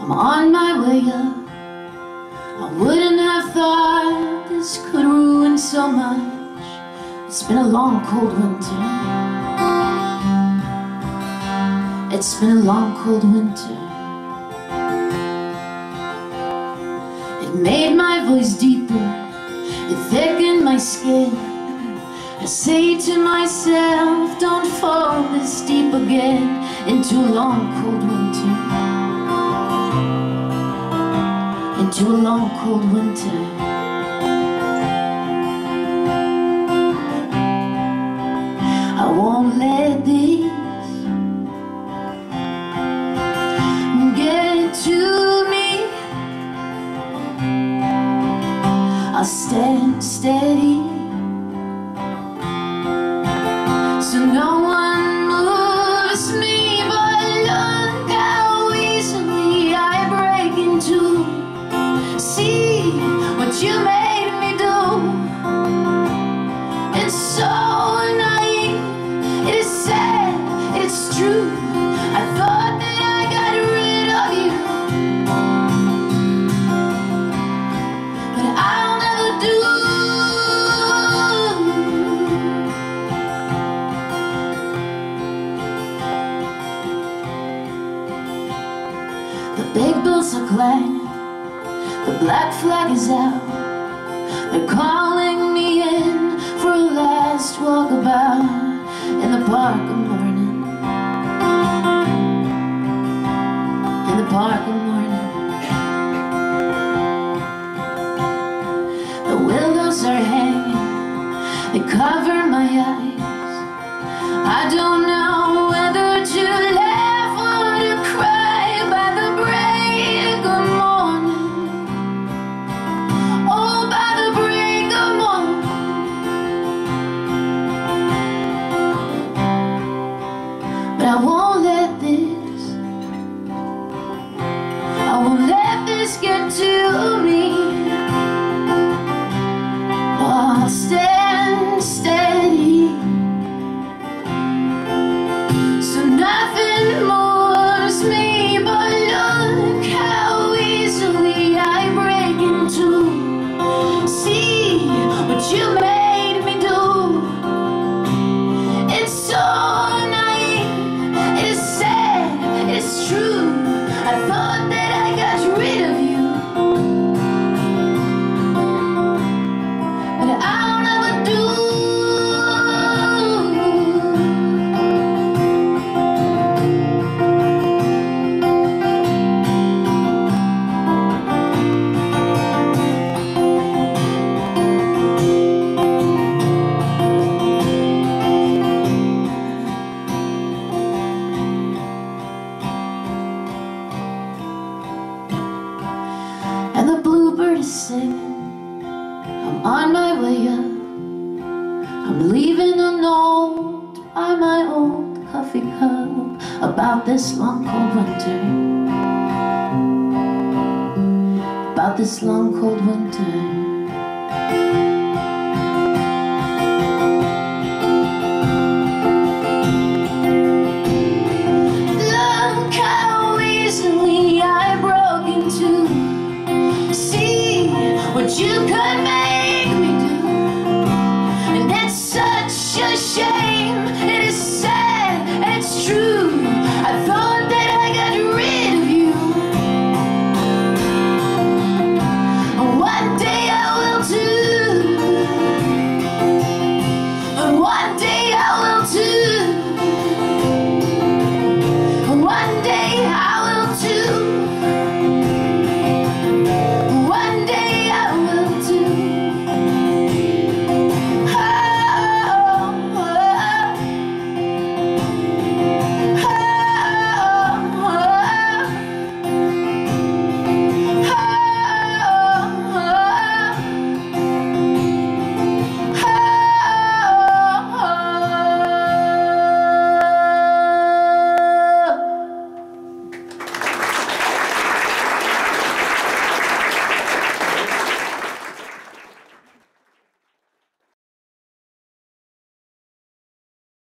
I'm on my way up. I wouldn't have thought this could ruin so much. It's been a long, cold winter. It's been a long, cold winter. It made my voice deeper. It thickened my skin. I say to myself, don't fall this deep again into a long, cold winter. Into a long cold winter. I won't let this get to me. I'll stand steady. So no one you made me do. It's so naive, it is sad, it's true. I thought that I got rid of you, but I'll never do. The big bills are clanging the black flag is out. They're calling me in For a last walkabout In the park of morning. In the park of morning. The willows are hanging. They cover my eyes. I don't know I won't I'm on my way up. I'm leaving a note by my old coffee cup About this long cold winter. About this long cold winter. You could make